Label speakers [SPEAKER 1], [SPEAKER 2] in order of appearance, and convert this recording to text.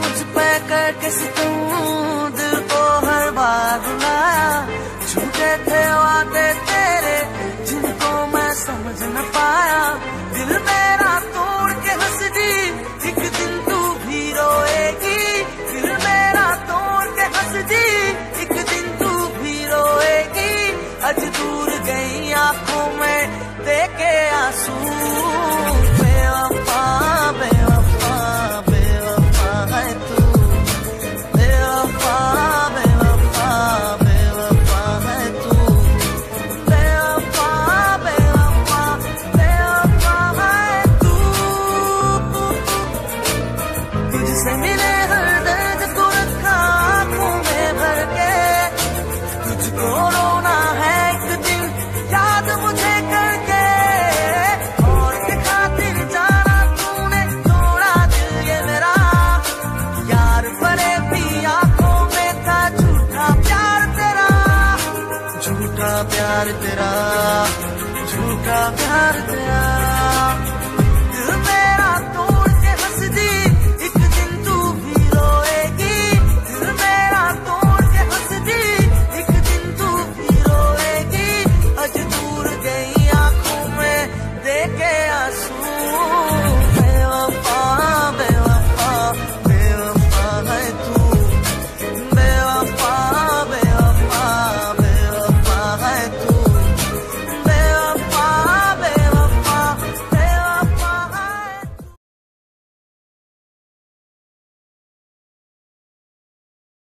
[SPEAKER 1] मुझ पे करके तुम दिल को हर बार रुलाया झूठे थे वादे तेरे, जिनको मैं समझ न पाया। दिल मेरा तोड़ के हंस दी एक दिन तू भी रोएगी। दिल मेरा तोड़ के हंस दी एक दिन तू भी रोएगी। अज दूर गई आँखों में देखे आँसू। तुझसे मिले हर दर्द को आँखों में भर के। तुझको रोना है एक दिन, याद मुझे करके। और खातिर जाना तूने, थोड़ा दिल ये मेरा। यार बड़े भी आँखों में था, झूठा प्यार तेरा। झूठा प्यार तेरा, झूठा प्यार तेरा।